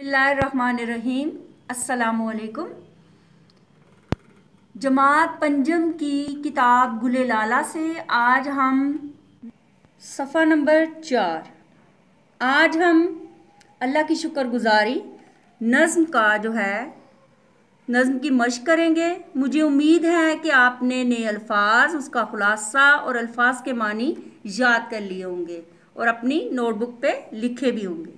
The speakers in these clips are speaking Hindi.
रहीम असलकुम जमात पंजम की किताब गुले लाला से आज हम सफ़ा नंबर चार। आज हम अल्लाह की शुक्रगुजारी, नज़म का जो है, नज़म की मश्क करेंगे। मुझे उम्मीद है कि आपने नए अल्फाज, उसका ख़ुलासा और अल्फाज के मानी याद कर लिए होंगे और अपनी नोटबुक पे लिखे भी होंगे।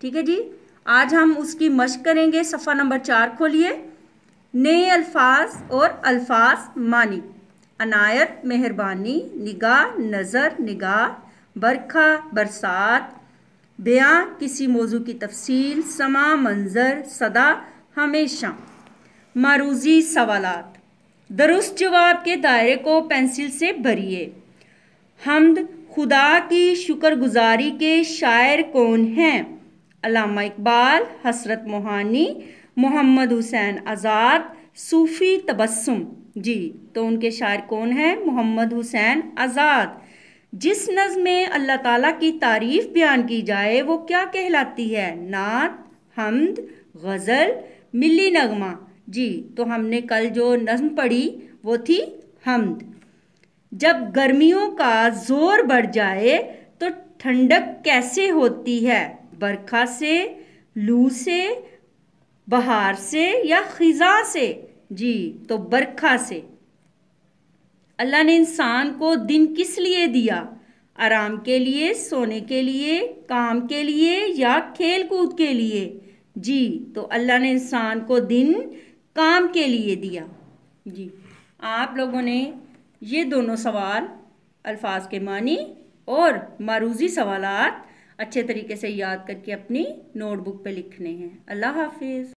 ठीक है जी? आज हम उसकी मश्क करेंगे, सफ़ा नंबर चार खोलिए। नए अल्फाज और अल्फाज मानी। अनायत मेहरबानी, निगाह, नज़र, निगाह, बरखा, बरसात। बयां, किसी मौजू की तफसील, समा, मंज़र, सदा, हमेशा। मारूजी, सवालात। दुरुस्त जवाब के दायरे को पेंसिल से भरिए। हमद, खुदा की शुक्रगुजारी के शायर कौन हैं? अलामा इकबाल, हसरत मोहानी, मोहम्मद हुसैन आज़ाद, सूफ़ी तबस्सुम। जी तो उनके शायर कौन हैं? मोहम्मद हुसैन आज़ाद। जिस नज़म में अल्लाह ताला की तारीफ़ बयान की जाए, वो क्या कहलाती है? नात, हमद, गज़ल मिली नगमा। जी तो हमने कल जो नज़म पढ़ी, वो थी हमद। जब गर्मियों का ज़ोर बढ़ जाए तो ठंडक कैसे होती है? बरखा से, लू से, बहार से या ख़िज़ा से। जी तो बरखा से। अल्लाह ने इंसान को दिन किस लिए दिया? आराम के लिए, सोने के लिए, काम के लिए या खेल कूद के लिए? जी तो अल्लाह ने इंसान को दिन काम के लिए दिया। जी, आप लोगों ने ये दोनों सवाल, अल्फाज के मानी और मारूजी सवालात अच्छे तरीके से याद करके अपनी नोटबुक पे लिखने हैं। अल्लाह हाफिज़।